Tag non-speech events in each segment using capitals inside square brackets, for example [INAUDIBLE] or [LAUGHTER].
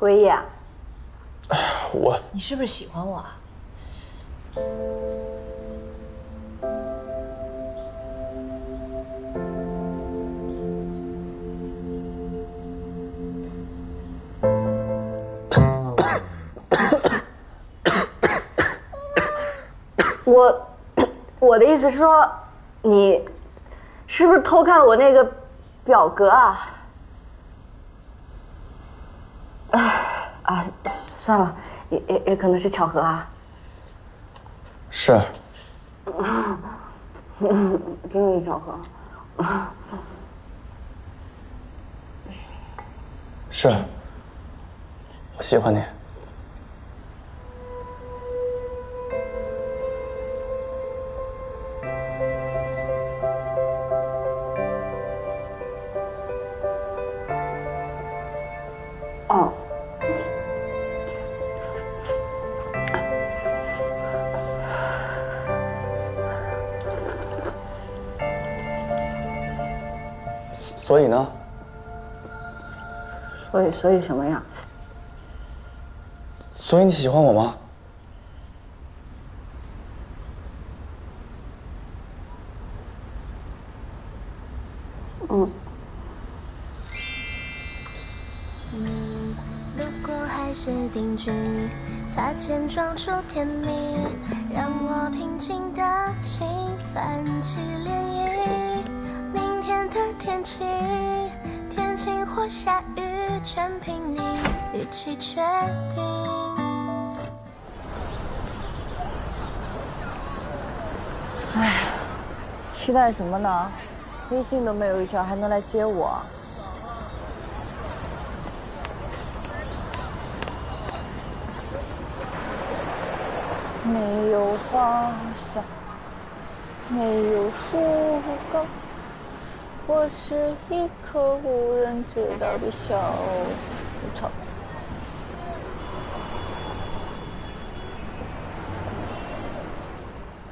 归呀，我你是不是喜欢我啊？我我的意思是说，你是不是偷看了我那个表格啊？啊啊，算了，也也也可能是巧合啊。是嗯 [LAUGHS] 真的是巧合。[LAUGHS] 是，我喜欢你。哦，所以呢？所以所以什么呀？所以你喜欢我吗？如果还是定居，擦肩装出甜蜜，让我平静的心泛起或下雨，全凭你语气决定。哎期待什么呢？微信都没有一条，还能来接我？没有花香，没有树高，我是一颗无人知道的小草。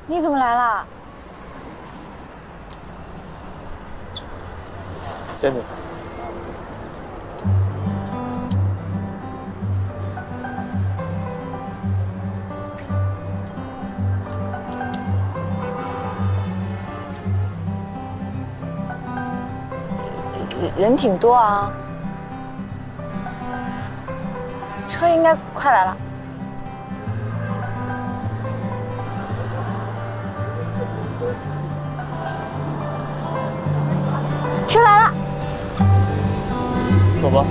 你怎么来啦？见你。人挺多啊。车应该快来了。车来了。走吧。